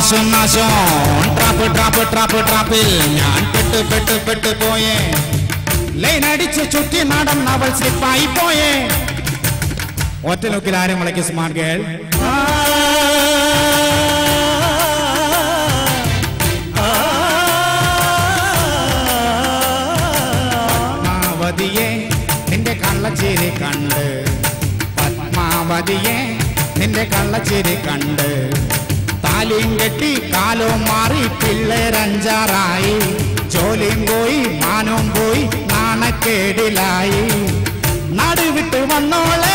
നാശം നാശം. Trap trap trap ട്രാപ്പിൽ ഞാൻ പെട്ട് പെട്ട് പെട്ട് പോയേ. ലൈൻ അടിച്ച് ചുറ്റി നടന്നവൾ സ്ലിപ്പായി പോയേ. ഒറ്റ ലുക്കിൽ ആരും വിളക്കി സ്മാർട്ട് ഗേൾ പത്മാവതിയെ നിന്റെ കള്ളച്ചേരി കണ്ട്. പത്മാവതിയെ നിന്റെ കള്ളച്ചേരി കണ്ട്. താലിയും കെട്ടി കാലവും മാറി പിള്ളേരഞ്ചാറായി ജോലിയും പോയി മാനവും പോയി നാണക്കേടിലായി. നടുവിട്ട് വന്നോളെ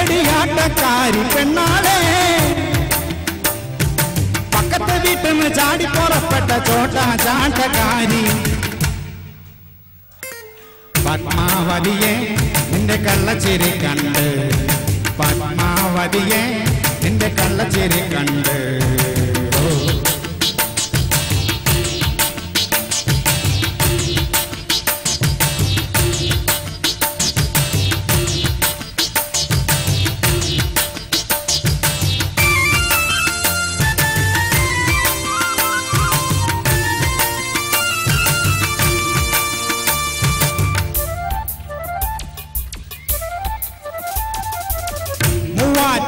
എടിയാട്ടക്കാരി പെണ്ണാളെ. പക്കത്തെ വീട്ടിൽ നിന്ന് ചാടി പുറപ്പെട്ട ചോട്ട ചാട്ടക്കാരി. പത്മാവതിയെ നിന്റെ കള്ളച്ചിരി കണ്ട്. പത്മാവതിയെ നിന്റെ കള്ളച്ചിരി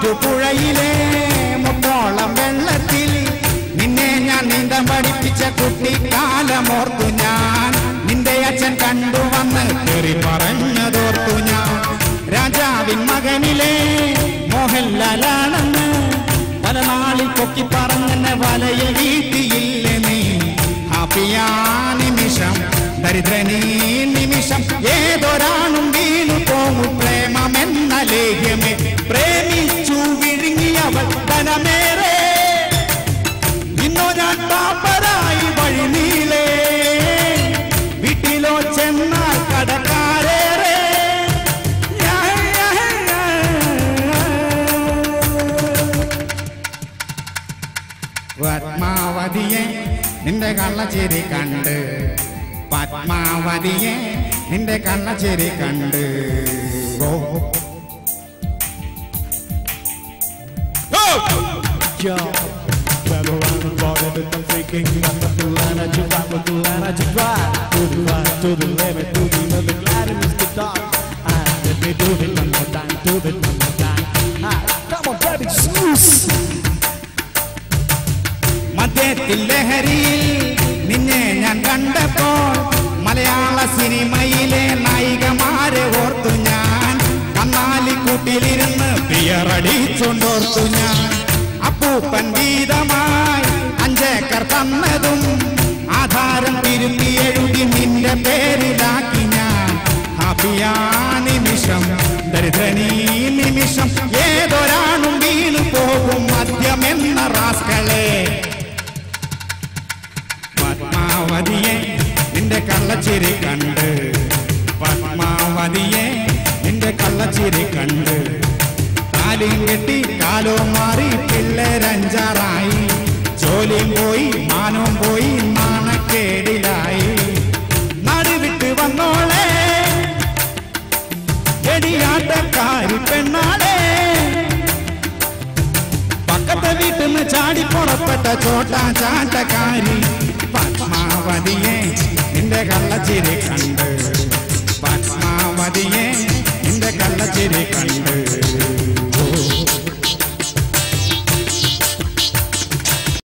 മൂവാറ്റുപുഴയിലെ മുട്ടോളം വെള്ളത്തിൽ നിന്നെ ഞാൻ നീന്തം പഠിപ്പിച്ച കുട്ടിക്കാലമോർത്തു ഞാൻ. നിന്റെ അച്ഛൻ കണ്ടുവന്ന് കയറി പറഞ്ഞതോർത്തു ഞാൻ. രാജാവിൻ മകനിലെ മോഹൻലാലാണെന്ന് പല നാളിൽ പൊക്കി പറഞ്ഞെന്നെ വലയിൽ വീട്ടിയില്ലേ നീ ഹാപ്പിയാ നിമിഷം ദരിദ്രനീ നിമിഷം ഏതൊരാണും പത്മാവതിയെ നിന്റെ കള്ളച്ചിരി കണ്ട് പത്മാവതിയെ നിന്റെ കള്ളച്ചിരി കണ്ട് ഓ. Ah, it മദ്യത്തിൽ ലഹരിയിൽ നിന്നെ ഞാൻ കണ്ടപ്പോൾ മലയാള സിനിമയിലെ നായികമാരെ ഓർത്തു ഞാൻ. കന്നാലിക്കൂട്ടിലിരുന്ന് പിയറടിച്ചുണ്ടോർത്തു ഞാൻ. അപ്പൂപ്പൻ ഗീതമായി അഞ്ചേക്കർ തന്നതും ആധാരം തിരുത്തി എഴുതി നിന്റെ പേരിലാക്കി ഞാൻ. ഹാപ്പിയാ നിമിഷം ദരിദ്രനീ നിമിഷം ഏതൊരാണും വീണു പോകും മദ്യമെന്ന റാസ്കളെ. കള്ളച്ചിരി കണ്ട്. പത്മാവതിയെ നിന്റെ കള്ളച്ചിരി കണ്ട്. താലിയും കെട്ടി കാലോ മാറി പിള്ളേരഞ്ചാറായി ജോലിയും പോയി മാനവും പോയി നാണക്കേടിലായി. നടുവിട്ട് വന്നോളെ. എടിയാട്ടക്കാരി പെണ്ണാളെ. പക്കത്തെ വീട്ടിൽ നിന്ന് ചാടി പുറപ്പെട്ട ചോട്ടാ ചാട്ടക്കാരി. പത്മാവതിയെ നിന്റെ കള്ളച്ചിരി കണ്ട്